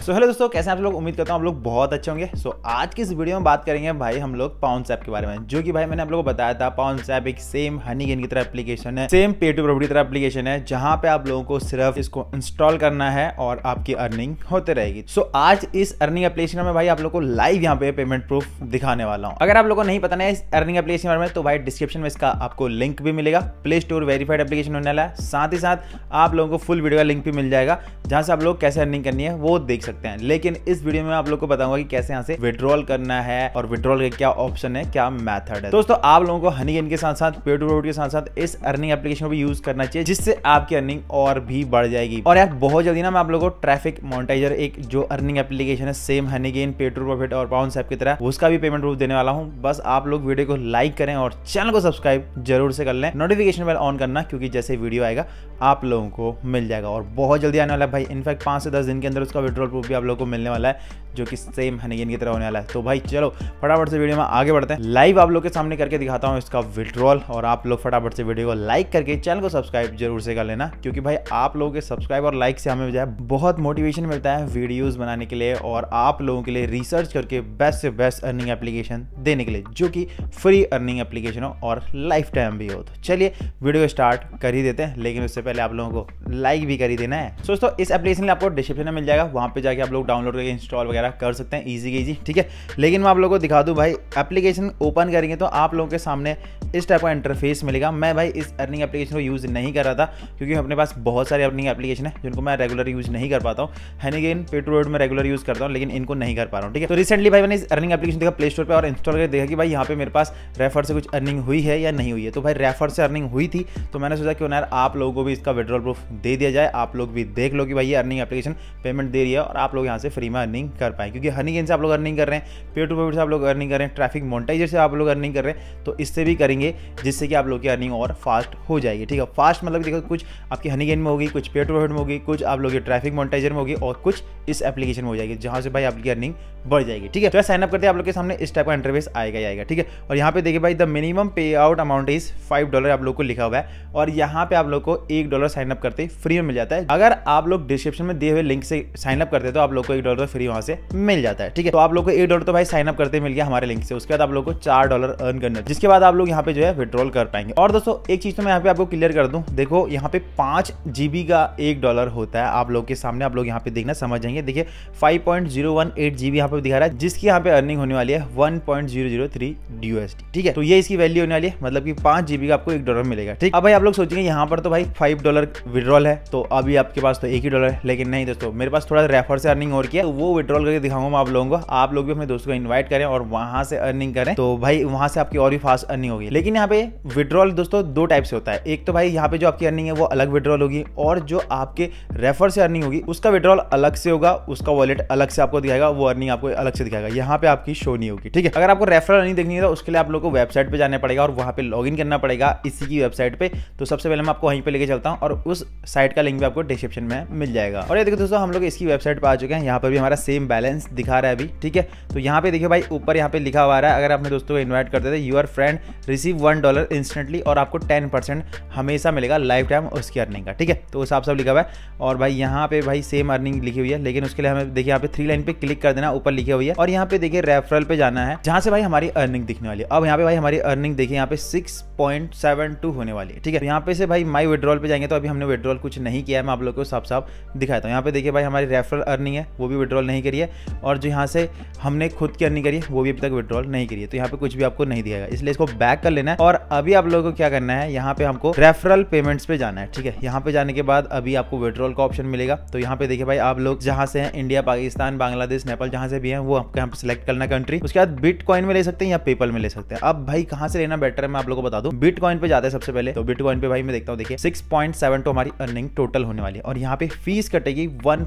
So hello दोस्तों कैसे हैं आप लोग? उम्मीद करता हूँ आप लोग बहुत अच्छे होंगे। सो so, आज की इस वीडियो में बात करेंगे भाई हम लोग पाउंस ऐप के बारे में जो कि भाई मैंने आप लोगों को बताया था पाउंस ऐप एक सेम हनी गेन की तरह एप्लीकेशन है सेम पे टू प्रॉपर्टी तरह एप्लीकेशन है जहाँ पे आप लोगों को सिर्फ़ इसको इंस्टॉल करना है और आपकी अर्निंग होते रहेगी। सो so, आज इस अर्निंग एप्लीकेशन में भाई आप लोग को लाइव यहाँ पे पेमेंट प्रूफ दिखाने वाला हूँ। अगर आप लोगों को नहीं पता है इस अर्निंग एप्लीकेशन के बारे में तो भाई डिस्क्रिप्शन में इसका आपको लिंक भी मिलेगा प्ले स्टोर वेरीफाइड एप्लीकेशन होने वाला है। साथ ही साथ आप लोगों को फुल वीडियो का लिंक भी मिल जाएगा जहाँ से आप लोग कैसे अर्निंग करनी है वो देख सकते हैं। लेकिन इस वीडियो में आप लोग को बताऊँगा कि कैसे यहाँ से विड्रॉल करना है और विड्रॉल का क्या ऑप्शन है, क्या मेथड है। दोस्तों, आप लोगों को हनी गेन के साथ साथ पे टू रोड के साथ साथ इस अर्निंग एप्लीकेशन को भी यूज़ करना चाहिए, जिससे आपकी अर्निंग और भी बढ़ जाएगी। और यार, बहुत जल्दी ना मैं आप लोगों को ट्रैफ़िक मोनिटाइजर एक जो अर्निंग एप्लीकेशन है same Honeygain pay to profit और पाउंड ऐप की तरह, उसका भी पेमेंट प्रूफ देने वाला हूँ। बस आप लोग वीडियो को लाइक करें और चैनल को सब्सक्राइब ज़रूर से कर लें। नोटिफिकेशन बेल ऑन करना, क्योंकि जैसे वीडियो आएगा, आप लोगों को मिल जाएगा। और बहुत जल्दी आने वाला भाई इनफैक्ट पाँच से दस दिन के अंदर उसका विड्रॉल भी आप लोग को मिलने वाला है। जो कि सेम हनीगेन की तरह होने वाला है। तो भाई, चलो, फटाफट से वीडियो में आगे बढ़ते हैं। लाइव आप लोग के सामने करके दिखाता हूँ इसका विड्रॉल और आप लोग फटाफट से वीडियो को लाइक करके चैनल को सब्सक्राइब ज़रूर से कर लेना, क्योंकि भाई, आप लोगों के सब्सक्राइब और लाइक से हमें जो बहुत मोटिवेशन मिलता है वीडियोज़ बनाने के लिए, और आप लोगों के लिए रिसर्च करके बेस्ट से बेस्ट अर्निंग एप्लीकेशन देने के लिए, जो कि फ्री अर्निंग एप्लीकेशन हो और लाइफ टाइम भी हो। तो चलिए वीडियो स्टार्ट कर ही देते हैं, लेकिन उससे पहले आप लोगों को लाइक भी कर ही देना है। दोस्तों, इस एप्लीकेशन आपको डिस्क्रिप्शन में मिल जाएगा, वहाँ पे जाके आप लोग डाउनलोड करके इंस्टॉल वगैरह कर सकते हैं ईजी ईजी ठीक है? लेकिन मैं आप लोगों को दिखा दूँ भाई एप्लीकेशन ओपन करेंगे तो आप लोगों के सामने इस टाइप का इंटरफेस मिलेगा। मैं भाई इस अर्निंग एप्लीकेशन को यूज़ नहीं कर रहा था, क्योंकि अपने पास बहुत सारे अर्निंग एप्लीकेशन है, जिनको मैं रेगुलर यूज़ नहीं कर पाता हूँ। हैनीगेन पेट्रोल में रेगुलर यूज़ करता हूँ, लेकिन इनको नहीं कर पा रहा हूँ, ठीक है? तो रिसेंटली भाई मैंने इस अर्निंग एप्लीकेशन देखा प्ले स्टोर पर और इंस्टॉल करके देखा कि भाई यहाँ पे मेरे पास रेफर से कुछ अर्निंग हुई है या नहीं हुई है। तो भाई रेफर से अर्निंग हुई थी तो मैंने सोचा क्यों यार आप लोगों को भी इसका विड्रॉल प्रूफ दे दिया जाए। आप लोग भी देख लो कि भाई ये अर्निंग एप्लीकेशन पेमेंट दे रही है और आप लोग यहाँ से फ्री में अर्निंग कर पाए, क्योंकि हनी गेन से आप लोग अर्निंग कर रहे हैं पे टू पेमेंट से आप लोग अर्निंग कर रहे हैं ट्रैफ़िक मोनिटाइजर से आप लोग अर्निंग कर रहे हैं तो इससे भी करेंगे, जिससे कि आप लोग की अर्निंग और फास्ट हो जाएगी, ठीक है? फास्ट मतलब देखो, कुछ आपकी हनी गेन में होगी, कुछ पे टू पेमेंट में होगी, कुछ आप लोग ट्रैफ़िक मोनिटाइजर में होगी, और कुछ इस एप्लीकेशन में हो जाएगी, जहाँ से भाई आपकी अर्निंग बढ़ जाएगी, ठीक है? तो साइन अप करते हैं, आप लोग के सामने इस टाइप का इंटरवेस आएगा आएगा, ठीक है? और यहाँ पे देखिए भाई the minimum payout amount is five dollar आप लोग को लिखा हुआ है, और यहाँ पे आप लोग को एक डॉलर साइन अप करते फ्री में मिल जाता है। अगर आप लोग डिस्क्रिप्शन में दिए हुए लिंक से साइन अप करते तो आप लोग को एक डॉलर फ्री वहाँ से मिल जाता है, ठीक है? तो आप लोग को एक डॉलर तो भाई साइन अप करते मिल गया हमारे लिंक से। उसके बाद आप लोग को चार डॉलर अर्न करना जिसके बाद आप लोग यहाँ पे जो है विड्रॉल कर पाएँगे। और दोस्तों, एक चीज़ तो मैं यहाँ पे आपको क्लियर कर दूँ। देखो, यहाँ पे पाँच जीबी का एक डॉलर होता है आप लोग के सामने। आप लोग यहाँ पे देखना, समझ जाएँगे। देखिए five point zero one eight GB यहाँ पे दिखा रहा है, जिसकी यहाँ पे अर्निंग होने वाली है one point zero zero three USD ठीक है? तो ये इसकी वैल्यू होने वाली है मतलब की पाँच जीबी का आपको एक डॉलर मिलेगा, ठीक? अब भाई आप लोग सोचेंगे यहाँ पर तो भाई फाइव डॉलर विड्रॉल है तो अभी आपके पास तो एक ही डॉलर है, लेकिन नहीं दोस्तों, मेरे पास थोड़ा रेफर से अर्निंग और किया वो विड्रॉल करके दिखाऊँगा आप लोगों को। आप लोग भी अपने दोस्तों को इन्वाइट करें और वहाँ से अर्निंग करें। तो भाई, वहाँ से आपकी और भी फास्ट अर्निंग होगी। लेकिन यहाँ पे विड्रॉल दोस्तों, दो टाइप से होता है। एक तो भाई, यहाँ पे जो आपकी अर्निंग है, वो अलग विड्रॉल होगी और जो आपके रेफर से अर्निंग होगी, उसका विड्रॉल अलग से होगा, उसका वॉलेट अलग से आपको दिखाएगा, वो अर्निंग आपको अलग से दिखाएगा। यहाँ पे आपकी शो नहीं होगी, ठीक है? अगर आपको रेफरल अर्निंग देखनी है तो उसके लिए आप लोग को वेबसाइट पे जाना पड़ेगा और वहाँ पे लॉग करना पड़ेगा इसी की वेबसाइट पे। तो सबसे पहले मैं आपको वहीं पे लेके चलता हूँ और उस साइट का लिंक भी आपको डिस्क्रिप्शन में मिल जाएगा। और ये देखो दोस्तों, हम लोग इसकी वेबसाइट पर आ चुके हैं। यहाँ पर भी हमारा सेम बैलेंस दिखा रहा है अभी, ठीक है? तो यहाँ पे देखिए भाई, ऊपर यहाँ पे लिखा हुआ रहा है, अगर अपने दोस्तों को इन्वाइट करते थे your friend receive one dollar instantly और आपको टेन परसेंट हमेशा मिलेगा लाइफ टाइम उसकी अर्निंग का, ठीक है? तो उस सब लिखा हुआ है और भाई यहाँ पे भाई सेम अर्निंग लिखी हुई है, लेकिन उसके लिए हमें देखिए यहाँ पे थ्री लाइन पे क्लिक कर देना, ऊपर लिखी हुई है और यहाँ पे देखिए रेफरल पे जाना है, जहाँ से भाई हमारी अर्निंग दिखने वाली है। अब यहाँ पे भाई हमारी अर्निंग देखिए यहाँ पे सिक्स पॉइंट सेवन टू होने वाली है, ठीक है? यहाँ पे से भाई माई विड्रॉल पे जाएँगे तो अभी हमने विड्रॉल कुछ नहीं किया है, मैं आप लोग को साफ़ साफ़ दिखाता हूँ। यहाँ पे देखिए भाई हमारी रेफरल अर्निंग है, वो भी विड्रॉल नहीं करी है और जो यहाँ से हमने खुद की अर्निंग करी वो भी अभी तक विड्रॉल नहीं करी है। तो यहाँ पे कुछ भी आपको नहीं दिएगा इसलिए इसको बैक कर लेना है। और अभी आप लोगों को क्या करना है, यहाँ पे हमको रेफरल पेमेंट्स पे जाना है, ठीक है? यहाँ पे जाने के बाद अभी आपको विड्रॉल का ऑप्शन मिलेगा। तो यहाँ पे देखिए भाई, आप लोग जहाँ से हैं इंडिया पाकिस्तान बांग्लादेश नेपाल जहाँ से भी हैं, वो आपको यहाँ पे सिलेक्ट करना कंट्री उसके बाद बिट में ले सकते हैं या पेपल में ले सकते हैं। अब भाई, कहाँ से लेना बेटर है, मैं आप लोगों को बता दूँ। बिट पे जाते हैं सबसे पहले। तो बिट पे भाई, मैं देखता हूँ, देखिए सिक्स पॉइंट सेवन हमारी अर्निंग टोटल होने वाली है। और यहाँ पे फ़ीस कटेगी वन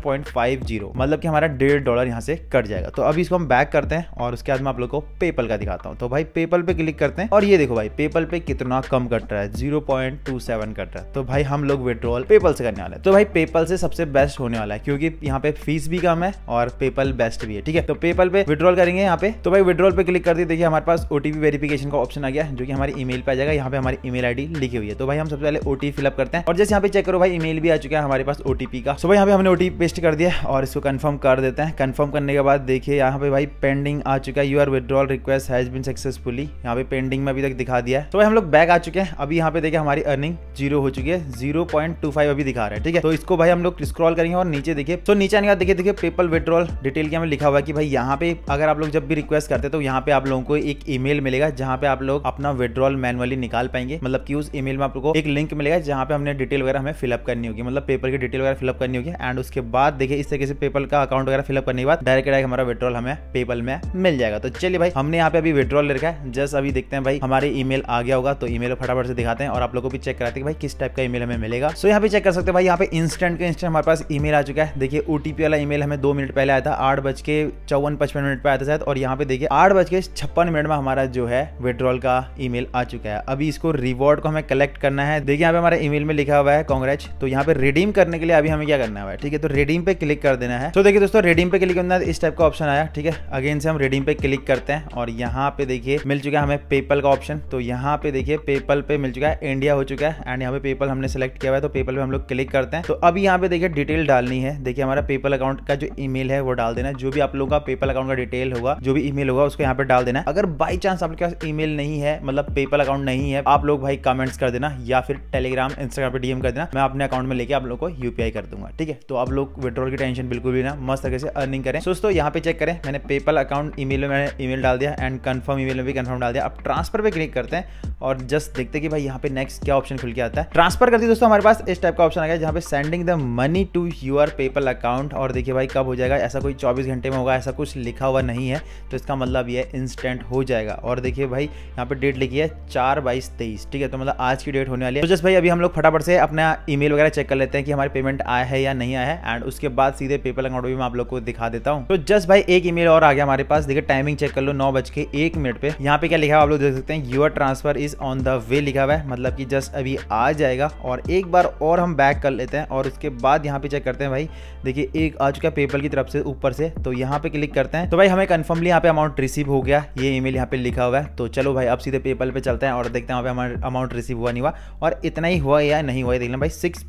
मतलब कि हमारा डेढ़ डॉलर यहाँ से कट जाएगा। तो अभी इसको हम बैक करते हैं और उसके बाद मैं आप लोग को पेपल का दिखाता हूँ। तो भाई पेपल पे क्लिक करते हैं और ये देखो भाई पेपल पे कितना कम कट रहा है zero point two seven cut रहा है। तो भाई हम लोग विड्रॉल पेपल से करने वाले तो भाई पेपल से सबसे बेस्ट होने वाला है क्योंकि यहाँ पे फ़ीस भी कम है और पेपल बेस्ट भी है, ठीक है? तो पेपल पे विड्रॉल करेंगे यहाँ पे। तो भाई विड्रॉल पे क्लिक कर दिए, देखिए हमारे पास ओटीपी वेरिफिकेशन का ऑप्शन आ गया जो कि हमारी ईमेल पे आ जाएगा। यहाँ पे हमारी ईमेल आईडी लिखी हुई है। तो भाई हम सबसे पहले ओटीपी फिलअप करते हैं और जैसे यहाँ पे चेक करो भाई ईमेल भी आ चुका है हमारे पास ओटीपी का। सो भाई यहाँ पे हमने ओटीपी पेस्ट कर दिया और इसको कंफर्म कर देते हैं। कंफर्म करने के बाद देखिए, यहाँ पे भाई पेंडिंग आ चुका है। Your withdrawal request has been successfully यहाँ पे पेंडिंग में अभी तक दिखा दिया है। तो भाई हम लोग बैक आ चुके हैं। अभी यहाँ पे देखिए हमारी अर्निंग ज़ीरो हो चुकी है। ज़ीरो पॉइंट टू फाइव अभी दिखा रहा है, ठीक है? तो इसको भाई हम लोग स्क्रॉल करेंगे और नीचे देखिए। तो नीचे आने का देखिए देखिए पेपल विड्रॉल डिटेल के हमें लिखा हुआ है कि भाई यहाँ पे अगर आप लोग जब भी रिक्वेस्ट करते तो यहाँ पे आप लोगों को एक ईमेल मिलेगा, जहाँ पे आप लोग अपना विड्रॉल मैनुअली निकाल पाएँगे। मतलब कि उस ईमेल में आप लोग को एक लिंक मिलेगा, जहाँ पे हमने डिटेल वगैरह हमें फिलअप करनी होगी। मतलब पेपर की डिटेल वगैरह फिलअप करनी होगी। एंड उसके बाद देखिए, इस तरीके से पेपर का अकाउंट वगैरह फिलअप करने के बाद डायरेक्ट डायरेक्ट हमारा विड्रॉल हमें पेपल में मिल जाएगा। तो चलिए भाई, हमने यहाँ पे अभी विड्रॉल ले रखा है। जस्ट अभी देखते हैं भाई, हमारे ईमेल आ गया होगा तो ईमेल फटाफट से दिखाते हैं और आप लोगों को भी चेक कराते हैं भाई किस टाइप का ईमेल हमें मिलेगा। सो यहाँ पे चेक कर सकते हैं भाई, यहाँ पे इंस्टेंट के इंस्टेंट हमारे पास ईमेल आ चुका है। देखिए ओटीपी वाला ईमेल हमें दो मिनट पहले आया था, आठ बज के चौवन पचपन मिनट पे आया था शायद। और यहाँ पे देखिए, आठ बज के छप्पन मिनट में हमारा जो है विड्रॉल का ईमेल आ चुका है। अभी इसको रिवॉर्ड को हमें कलेक्ट करना है। देखिए, यहाँ पे हमारे ईमेल में लिखा हुआ है कांग्रेस तो यहाँ पे रिडीम करने के लिए अभी हमें क्या करना है ठीक है तो रिडीम पे क्लिक कर देना है। तो देखिए दोस्तों रिडीम पे क्लिक करना है इस टाइप का ऑप्शन आया, ठीक है? अगेन से हम रिडीम पे क्लिक करते हैं और यहाँ पे देखिए, मिल चुका है हमें पेपल का ऑप्शन तो यहाँ पे देखिए पेपल पे मिल चुका है इंडिया हो चुका है एंड यहाँ पे पेपल हमने सेलेक्ट किया हुआ है तो पेपल पे हम लोग क्लिक करते हैं। तो अभी यहाँ पे देखिए डिटेल डालनी है। देखिए, हमारा पेपल अकाउंट का जो ईमेल है, वो डाल देना जो भी आप लोगों का पेपल अकाउंट का डिटेल होगा, जो भी ईमेल होगा, उसको यहाँ पे डाल देना अगर बाई चांस आपके पास ईमेल नहीं है मतलब पेपल अकाउंट नहीं है, आप लोग भाई कमेंट्स कर देना, या फिर टेलीग्राम इंस्टाग्राम पे डीएम कर देना। मैं अपने अकाउंट में लेके आप लोग को यूपीआई कर दूँगा, ठीक है? तो आप लोग विड्रॉल की टेंशन बिल्कुल भी ना, मस्त तरीके से अर्निंग करें। दोस्तों यहाँ पे चेक करें। मैंने पेपल अकाउंट ईमेल में मैंने ईमेल डाल दिया एंड कंफर्म ईमेल में भी कंफर्म डाल दिया। अब ट्रांसफ़र पे क्लिक करते हैं और जस्ट देखते कि भाई यहाँ पे नेक्स्ट क्या ऑप्शन खुल के आता है। ट्रांसफ़र करते दोस्तों, हमारे पास इस टाइप का ऑप्शन आ गया जहाँ पे sending the money to your PayPal account और देखिए भाई कब हो जाएगा। ऐसा कोई चौबीस घंटे में होगा, ऐसा कुछ लिखा हुआ नहीं है तो इसका मतलब ये इंस्टेंट हो जाएगा। और देखिए भाई, यहाँ पे डेट लिखी है चार बाईस तेईस, ठीक है? तो मतलब आज की डेट होने वाली है। तो जस्ट भाई अभी हम लोग फटाफट से अपना ईमेल वगैरह चेक कर लेते हैं कि हमारी पेमेंट आया है या नहीं आया है एंड उसके बाद सीधे पेपल अकाउंट भी मैं आप लोग को दिखा देता हूँ। तो जस्ट भाई एक ईमेल और आ गया हमारे पास। देखिए टाइमिंग चेक कर लो, नौ बज के एक मिनट पे। यहाँ पे क्या लिखा है आप लोग देख सकते हैं your transfer is on the way लिखा हुआ है। मतलब कि जस्ट अभी आ जाएगा। और एक बार और हम बैक कर लेते हैं और उसके बाद यहाँ पे चेक करते हैं भाई। देखिए, एक आ चुका पेपल की तरफ़ से ऊपर से। तो यहाँ पे क्लिक करते हैं। तो भाई हमें कन्फर्मली यहाँ पे अमाउंट रिसीव हो गया। ये ईमेल यहाँ पे लिखा हुआ है। तो चलो भाई, अब सीधे पेपल पे चलते हैं और देखते हैं वहाँ पे अमाउंट रिसीव हुआ नहीं हुआ। और इतना ही हुआ या नहीं हुआ देख लें भाई। सिक्स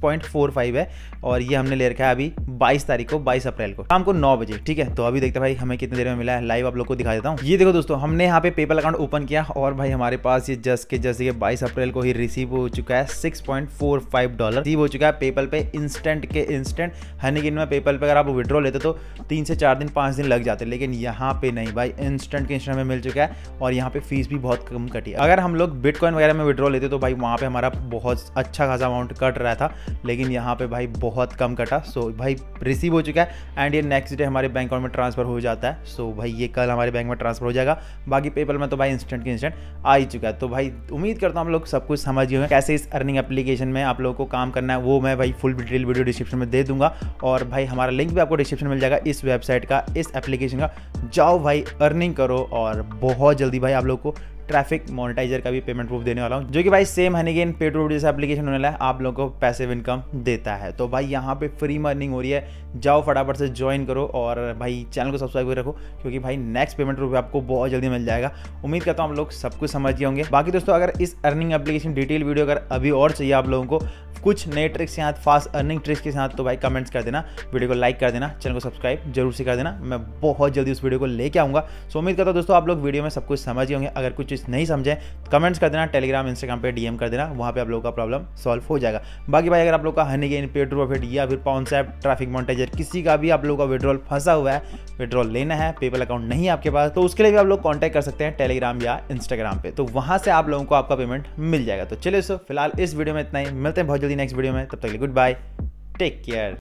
है। और ये हमने ले रखा है अभी बाईस तारीख को, बाईस अप्रैल को। शाम को नौ बजे। ठीक है? तो अभी देखते भाई हमें कितनी देर में मिला है। लाइव आप लोग को दिखा देता हूँ। ये देखो दोस्तों, हमने यहाँ पे पेपल अकाउंट ओपन किया और भाई हमारे पास ये जस्ट के जैसे बाईस अप्रैल को ही रिसीव हो चुका है। सिक्स डॉलर रिसीव हो चुका है पेपल पे इंस्टेंट के इंस्टेंट हनी गिन में पेपल पे अगर आप विड्रॉ लेते तो तीन से चार दिन, पाँच दिन लग जाते, लेकिन यहाँ पे नहीं भाई। इंस्टेंट के इंस्टेंट में मिल चुका है और यहाँ पे फ़ीस भी बहुत कम कटी है। अगर हम लोग बिटकॉइन वगैरह में विड्रॉ लेते तो भाई वहाँ पे हमारा बहुत अच्छा खासा अमाउंट कट रहा था, लेकिन यहाँ पे भाई बहुत कम कटा। सो भाई रिसीव हो चुका है एंड ये नेक्स्ट डे हमारे बैंक अकाउंट में ट्रांसफ़र हो जाता है। सो भाई, ये कल हमारे बैंक में ट्रांसफ़र हो जाएगा। बाकी पेपल में तो भाई इंस्टेंट के इंस्टेंट आ ही चुका है। तो भाई, उम्मीद करता हूँ हम लोग सब कुछ समझ गए कैसे इस अर्निंग एप्लीकेशन में आप लोगों को काम करना है, वो मैं भाई फुल डिटेल वीडियो डिस्क्रिप्शन में दे दूँगा। और भाई, हमारा लिंक भी आपको डिस्क्रिप्शन मिल जाएगा इस वेबसाइट का, इस एप्लीकेशन का। जाओ भाई अर्निंग करो और बहुत जल्दी भाई आप लोग को ट्रैफ़िक मोनिटाइजर का भी पेमेंट प्रूफ देने वाला हूँ, जो कि भाई सेम हनीगेन पे टू जैसा एप्लीकेशन होने वाला है, आप लोगों को पैसिव इनकम देता है। तो भाई यहाँ पे फ्री मर्निंग हो रही है, जाओ फटाफट से ज्वाइन करो और भाई चैनल को सब्सक्राइब कर रखो, क्योंकि भाई नेक्स्ट पेमेंट प्रूफ आपको बहुत जल्दी मिल जाएगा। उम्मीद करता हूँ आप लोग सब कुछ समझ गए होंगे। बाकी दोस्तों, अगर इस अर्निंग एप्लीकेशन डिटेल वीडियो अगर अभी और चाहिए आप लोगों को कुछ नए ट्रिक्स के साथ फास्ट अर्निंग ट्रिक्स के साथ तो भाई कमेंट्स कर देना वीडियो को लाइक कर देना चैनल को सब्सक्राइब ज़रूर से कर देना, मैं बहुत जल्दी उस वीडियो को लेके आऊँगा। सो उम्मीद करता हूँ दोस्तों, आप लोग वीडियो में सब कुछ समझ गए होंगे। अगर कुछ चीज़ नहीं समझे तो कमेंट्स कर देना टेलीग्राम इंस्टाग्राम पे डीएम कर देना, वहाँ पर आप लोगों का प्रॉब्लम सॉल्व हो जाएगा। बाकी भाई, अगर आप लोग का हनी गेन पे टू प्रॉफिट या फिर पॉन्सेप ट्रैफ़िक मॉन्टाइजर किसी का भी आप लोगों का विड्रॉल फंसा हुआ है विड्रॉल लेना है पेपल अकाउंट नहीं है आपके पास तो उसके लिए भी आप लोग कॉन्टैक्ट कर सकते हैं टेलीग्राम या इंस्टाग्राम पे। तो वहाँ से आप लोगों को आपका पेमेंट मिल जाएगा। तो चलिए सो फ़िलहाल इस वीडियो में इतना ही। मिलते हैं बहुत जल्दी। नेक्स्ट वीडियो में तब तक गुड बाय टेक केयर